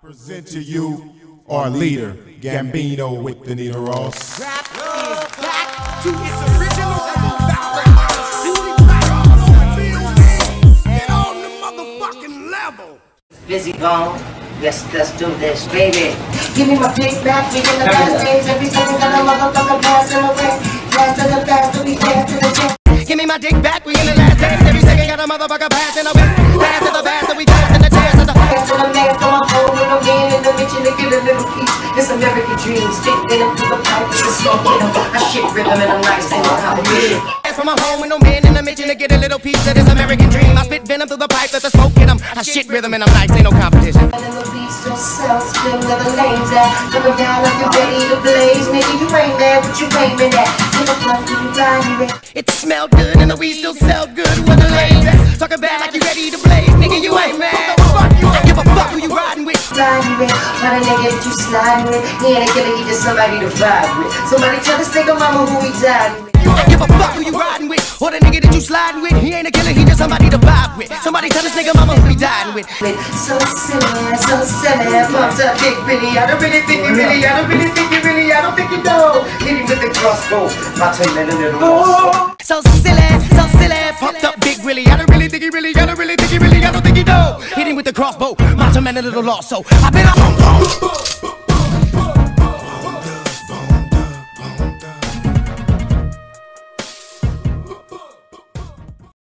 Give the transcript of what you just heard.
present to you our leader, Gambino with the Nina Ross. Rap is back to its original Get on the motherfucking level. Bizzy Bone. Yes, let's do this, baby. Give me my dick back, we in the last days. Every second got a motherfucker passing away. Fast to the fast, we fast to the jet. Give me my dick back, we in the last days. Every second got a motherfucker passing away. And a little piece. This American dream, spit in through the pipe with the smoke in them. I shit rhythm and I'm nice, ain't no competition. Fast from my home with no man in the mission to get a little piece of this American dream. I spit venom through the pipe, let the smoke in them. I shit rhythm and I'm nice, ain't no competition. And the beats don't sell, where the lanes at. Coming down like you're ready to blaze. Nigga, you ain't there, what you aiming at? Take a puff, you blind, you It smelled good and the weed still sell good with the lanes. Talking bad like you ready to blaze, nigga, you ain't mad. Fuck you, don't give a fuck who you riding sliding with. What a nigga that you sliding with. He ain't a killer, he just somebody to vibe with. Somebody tell this nigga mama who he with. You don't give a fuck who you riding with. Or the nigga that you sliding with. He ain't a killer, he just somebody to vibe with. Somebody tell this nigga mama who he dying with. So silly, so silly, pumped up big really. I don't really think you really, I don't really think you really, I don't think you know. Hit him with the crossbow, my ten minute little crossbow. So silly, so silly, pumped up big really. I don't really think he really, I don't really think he really, I don't think he know. My man a little lost. So I've been a